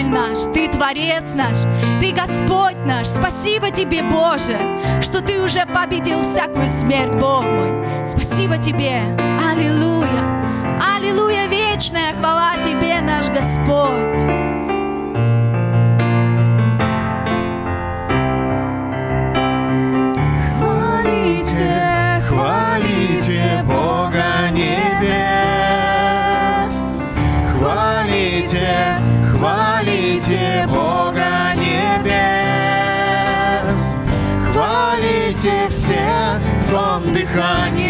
Спаситель наш, Ты Творец наш, Ты Господь наш. Спасибо Тебе, Боже, что Ты уже победил всякую смерть, Бог мой. Спасибо Тебе. Аллилуйя. Аллилуйя, вечная хвала Тебе, наш Господь. Хвалите, хвалите Бога небес. Хвалите, хвалите. Хвалите Бога небес, хвалите все в том дыхании.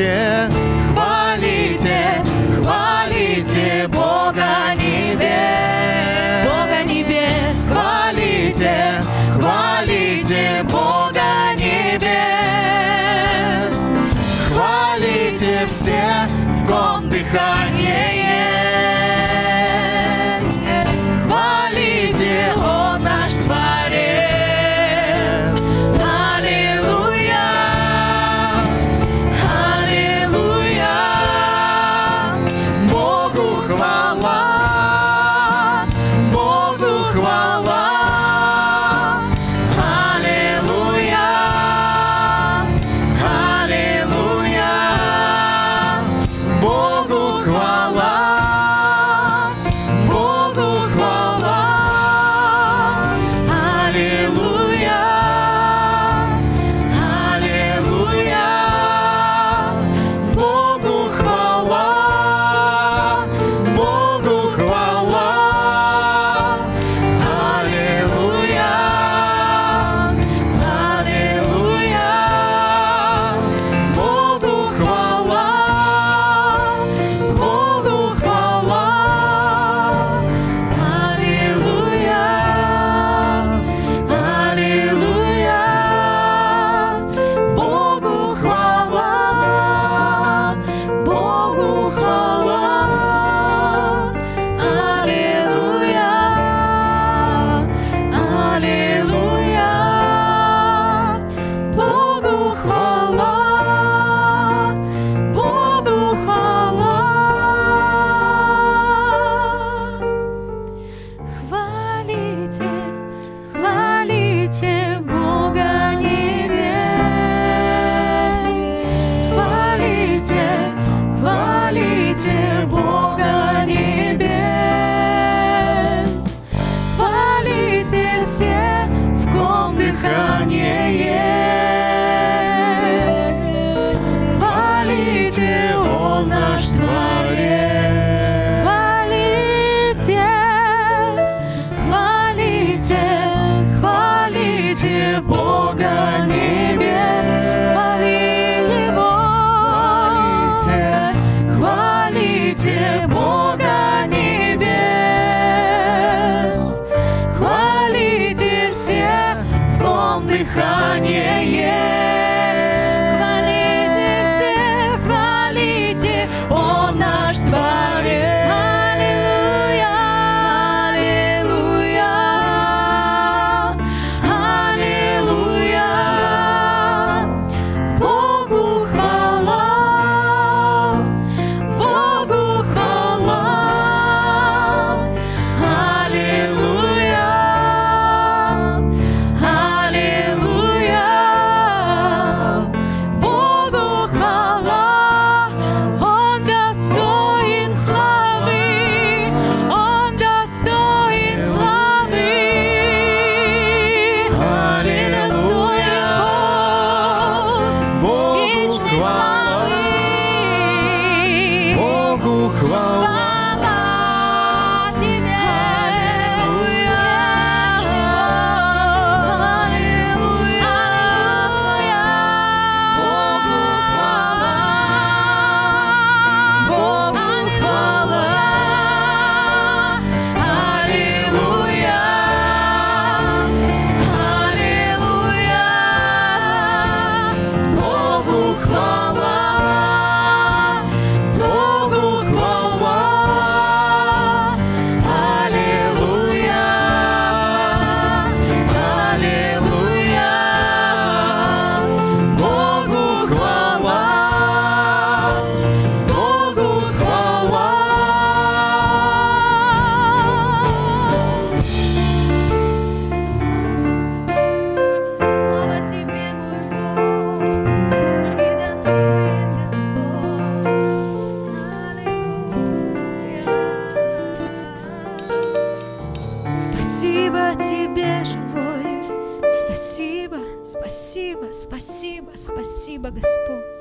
cię дыхание. Wow. Спасибо, спасибо, спасибо, Господь.